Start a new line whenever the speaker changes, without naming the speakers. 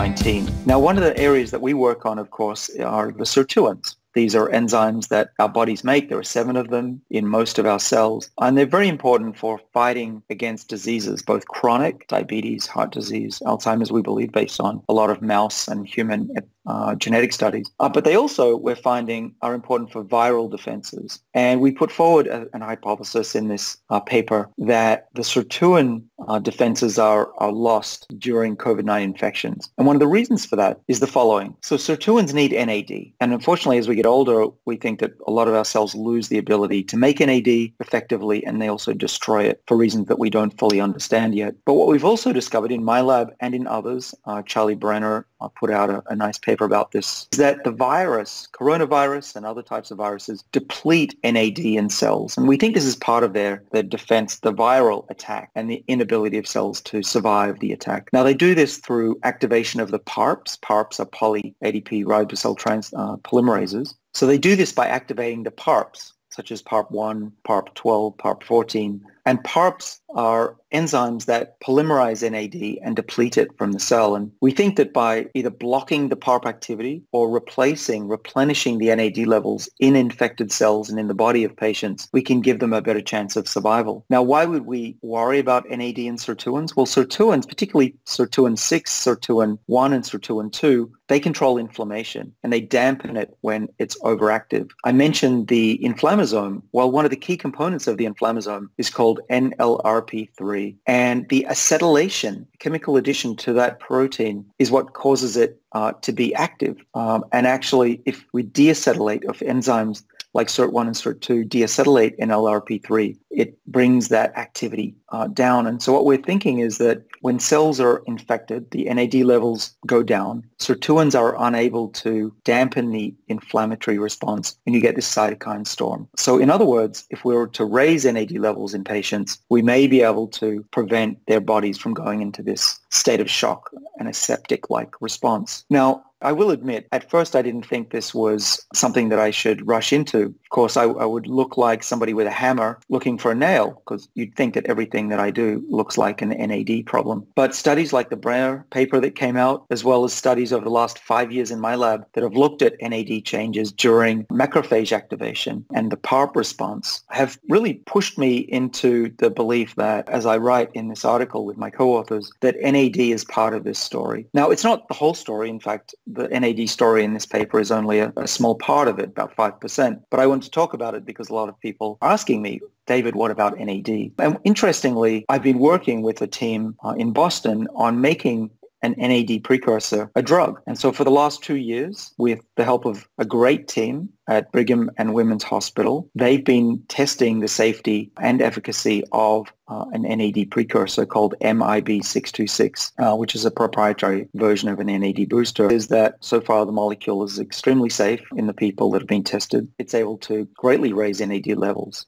COVID-19. Now, one of the areas that we work on, of course, are the sirtuins. These are enzymes that our bodies make. There are seven of them in most of our cells. And they're very important for fighting against diseases, both chronic, diabetes, heart disease, Alzheimer's, we believe, based on a lot of mouse and human uh, genetic studies. Uh, but they also, we're finding, are important for viral defenses. And we put forward a, an hypothesis in this uh, paper that the sirtuin uh, defenses are, are lost during COVID-19 infections. And one of the reasons for that is the following. So sirtuins need NAD. And unfortunately, as we get older, we think that a lot of our cells lose the ability to make NAD effectively, and they also destroy it for reasons that we don't fully understand yet. But what we've also discovered in my lab and in others, uh, Charlie Brenner uh, put out a, a nice paper about this, is that the virus, coronavirus and other types of viruses, deplete NAD in cells. And we think this is part of their, their defense, the viral attack and the inability of cells to survive the attack. Now, they do this through activation of the PARPs. PARPs are poly-ADP ribosyltransferases. trans, uh, polymerases. So they do this by activating the PARPs, such as PARP1, PARP12, PARP14. And PARPs are enzymes that polymerize NAD and deplete it from the cell. And we think that by either blocking the PARP activity or replacing, replenishing the NAD levels in infected cells and in the body of patients, we can give them a better chance of survival. Now, why would we worry about NAD and sirtuins? Well, sirtuins, particularly sirtuin 6, sirtuin 1, and sirtuin 2, they control inflammation and they dampen it when it's overactive. I mentioned the inflammasome. Well, one of the key components of the inflammasome is called NLRP3. And the acetylation, chemical addition to that protein, is what causes it uh, to be active. Um, and actually, if we deacetylate of enzymes like SIRT1 and SIRT2 deacetylate NLRP3, it brings that activity uh, down. And so what we're thinking is that when cells are infected, the NAD levels go down. Sirtuins are unable to dampen the inflammatory response and you get this cytokine storm. So in other words, if we were to raise NAD levels in patients, we may be able to prevent their bodies from going into this state of shock and a septic-like response. Now, I will admit, at first I didn't think this was something that I should rush into. Of course, I, I would look like somebody with a hammer looking for a nail because you'd think that everything that I do looks like an NAD problem. But studies like the Brenner paper that came out, as well as studies over the last five years in my lab that have looked at NAD changes during macrophage activation and the PARP response have really pushed me into the belief that, as I write in this article with my co-authors, that NAD is part of this story. Now, it's not the whole story. In fact, the NAD story in this paper is only a, a small part of it, about 5%. But I want to talk about it because a lot of people are asking me, David, what about NAD? And interestingly, I've been working with a team uh, in Boston on making an NAD precursor, a drug. And so for the last two years, with the help of a great team at Brigham and Women's Hospital, they've been testing the safety and efficacy of uh, an NAD precursor called MIB626, uh, which is a proprietary version of an NAD booster, is that so far the molecule is extremely safe in the people that have been tested. It's able to greatly raise NAD levels.